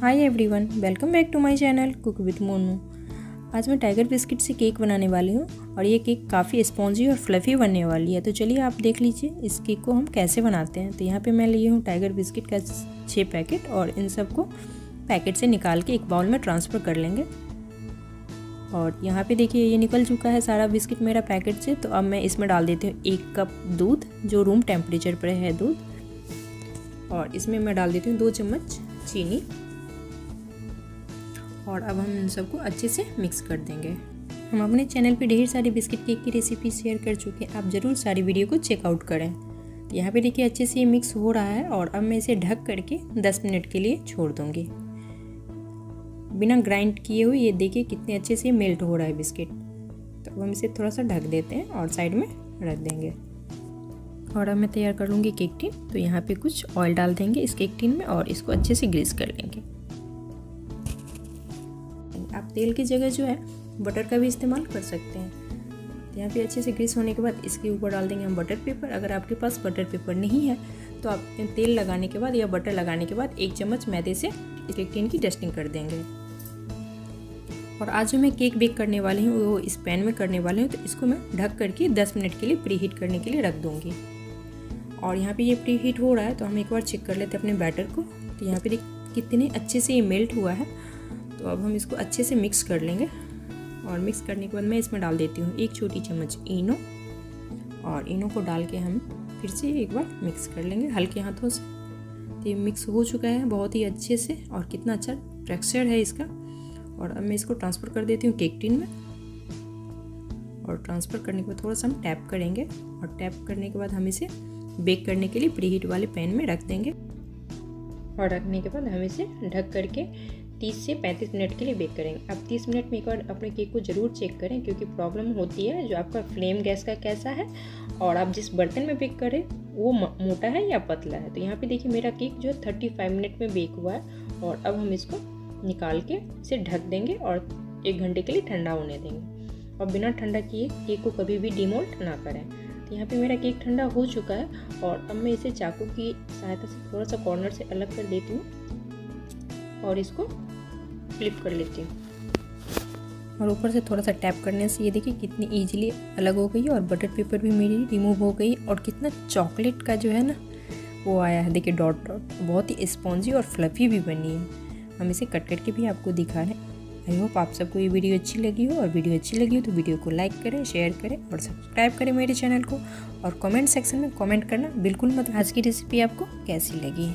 Hi everyone welcome back to my channel cook with Monu आज मैं tiger biscuit से cake बनाने वाली हूँ और ये केक काफ़ी स्पॉन्जी और फ्लफ़ी बनने वाली है। तो चलिए आप देख लीजिए इस केक को हम कैसे बनाते हैं। तो यहाँ पे मैं लिए हूँ टाइगर बिस्किट का छः पैकेट और इन सबको पैकेट से निकाल के एक बाउल में ट्रांसफ़र कर लेंगे। और यहाँ पे देखिए ये निकल चुका है सारा बिस्किट मेरा पैकेट से। तो अब मैं इसमें डाल देती हूँ एक कप दूध, जो रूम टेम्परेचर पर है दूध। और इसमें मैं डाल देती हूँ दो चम्मच चीनी। और अब हम इन सबको अच्छे से मिक्स कर देंगे। हम अपने चैनल पे ढेर सारी बिस्किट केक की रेसिपी शेयर कर चुके हैं। आप ज़रूर सारी वीडियो को चेकआउट करें। यहाँ पे देखिए अच्छे से ये मिक्स हो रहा है और अब मैं इसे ढक करके 10 मिनट के लिए छोड़ दूँगी। बिना ग्राइंड किए हुए ये देखिए कितने अच्छे से मेल्ट हो रहा है बिस्किट तो अब हम इसे थोड़ा सा ढक देते हैं और साइड में रख देंगे। और अब मैं तैयार कर लूँगी केक टीन तो यहाँ पे कुछ ऑयल डाल देंगे इस केक टीन में और इसको अच्छे से ग्रीस कर लेंगे। आप तेल की जगह जो है बटर का भी इस्तेमाल कर सकते हैं। तो यहाँ पे अच्छे से ग्रीस होने के बाद इसके ऊपर डाल देंगे हम बटर पेपर अगर आपके पास बटर पेपर नहीं है तो आप तेल लगाने के बाद या बटर लगाने के बाद एक चम्मच मैदे से केक टीन की डस्टिंग कर देंगे। और आज जो मैं केक बेक करने वाली हूँ, वो इस पैन में करने वाली हूँ तो इसको मैं ढक करके 10 मिनट के लिए प्री हीट करने के लिए रख दूँगी। और यहाँ पे ये प्री हीट हो रहा है तो हम एक बार चेक कर लेते हैं अपने बैटर को। तो यहाँ पे कितने अच्छे से ये मेल्ट हुआ है। तो अब हम इसको अच्छे से मिक्स कर लेंगे। और मिक्स करने के बाद मैं इसमें डाल देती हूँ एक छोटी चम्मच इनो। और इनो को डाल के हम फिर से एक बार मिक्स कर लेंगे हल्के हाथों से। तो ये मिक्स हो चुका है बहुत ही अच्छे से और कितना अच्छा टेक्सचर है इसका। और अब मैं इसको ट्रांसफ़र कर देती हूँ केक टिन में। और ट्रांसफ़र करने के बाद थोड़ा सा हम टैप करेंगे। और टैप करने के बाद हम इसे बेक करने के लिए प्री हीट वाले पैन में रख देंगे। और रखने के बाद हम इसे ढक करके 30 से 35 मिनट के लिए बेक करेंगे। अब 30 मिनट में एक बार अपने केक को ज़रूर चेक करें, क्योंकि प्रॉब्लम होती है जो आपका फ्लेम गैस का कैसा है, और आप जिस बर्तन में बेक करें वो मोटा है या पतला है। तो यहाँ पे देखिए मेरा केक जो है 35 मिनट में बेक हुआ है, और अब हम इसको निकाल के इसे ढक देंगे और एक घंटे के लिए ठंडा होने देंगे। और बिना ठंडा किए केक को कभी भी डिमोल्ट ना करें। तो यहाँ पे मेरा केक ठंडा हो चुका है, और अब मैं इसे चाकू की सहायता से थोड़ा सा कॉर्नर से अलग कर देती हूँ, और इसको फ्लिप कर लेती हूँ। और ऊपर से थोड़ा सा टैप करने से ये देखिए कितनी ईजिली अलग हो गई और बटर पेपर भी मेरी रिमूव हो गई और कितना चॉकलेट का जो है ना, वो आया है। देखिए डॉट डॉट बहुत ही स्पॉन्जी और फ्लफ़ी भी बनी है। हम इसे कट करके भी आपको दिखा रहे हैं। आई होप आप सबको ये वीडियो अच्छी लगी हो और वीडियो अच्छी लगी हो तो वीडियो को लाइक करें शेयर करें और सब्सक्राइब करें मेरे चैनल को। और कमेंट सेक्शन में कमेंट करना बिल्कुल मत आज की रेसिपी आपको कैसी लगी?